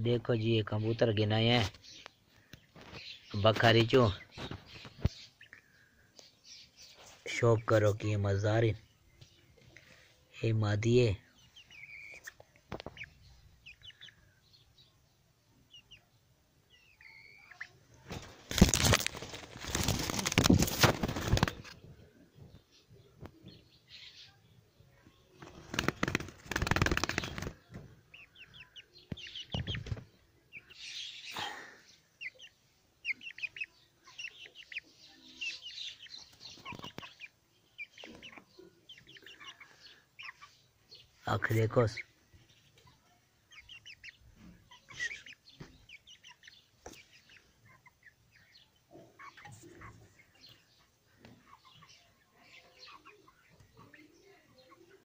देखो जी, ये कबूतर गिनाए हैं। बखारी चो। शौक करो कि ये हे ये मादिए आँख देखो